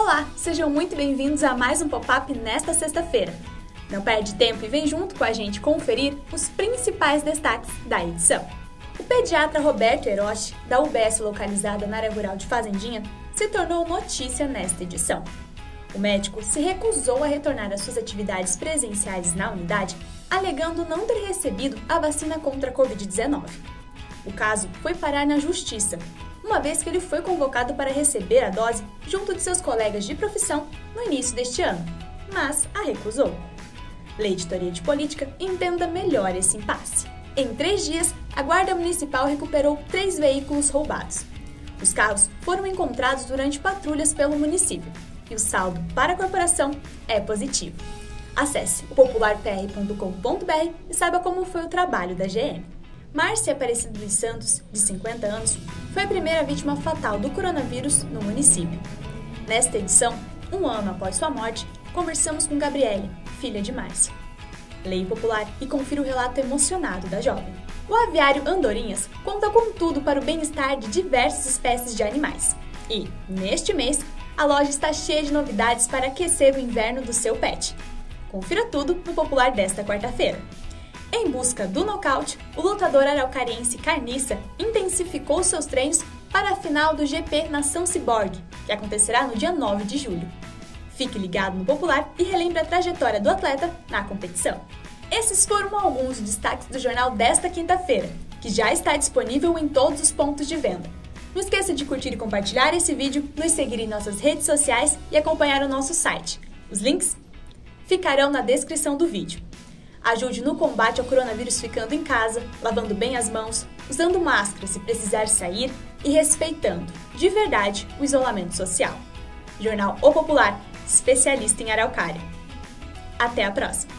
Olá, sejam muito bem-vindos a mais um pop-up nesta sexta-feira. Não perde tempo e vem junto com a gente conferir os principais destaques da edição. O pediatra Roberto Erochi, da UBS localizada na área rural de Fazendinha, se tornou notícia nesta edição. O médico se recusou a retornar às suas atividades presenciais na unidade, alegando não ter recebido a vacina contra a Covid-19. O caso foi parar na justiça, uma vez que ele foi convocado para receber a dose junto de seus colegas de profissão no início deste ano, mas a recusou. Lei Editoria de Política entenda melhor esse impasse. Em três dias, a Guarda Municipal recuperou três veículos roubados. Os carros foram encontrados durante patrulhas pelo município e o saldo para a corporação é positivo. Acesse o popularpr.com.br e saiba como foi o trabalho da GM. Márcia Aparecida dos Santos, de 50 anos, foi a primeira vítima fatal do coronavírus no município. Nesta edição, um ano após sua morte, conversamos com Gabriele, filha de Márcia. Leia Popular e confira o relato emocionado da jovem. O aviário Andorinhas conta com tudo para o bem-estar de diversas espécies de animais. E, neste mês, a loja está cheia de novidades para aquecer o inverno do seu pet. Confira tudo no Popular desta quarta-feira. Em busca do nocaute, o lutador araucariense Carniça intensificou seus treinos para a final do GP Nação Cyborg, que acontecerá no dia 9 de julho. Fique ligado no Popular e relembre a trajetória do atleta na competição. Esses foram alguns destaques do jornal desta quinta-feira, que já está disponível em todos os pontos de venda. Não esqueça de curtir e compartilhar esse vídeo, nos seguir em nossas redes sociais e acompanhar o nosso site. Os links ficarão na descrição do vídeo. Ajude no combate ao coronavírus ficando em casa, lavando bem as mãos, usando máscara se precisar sair e respeitando, de verdade, o isolamento social. Jornal O Popular, especialista em araucária. Até a próxima!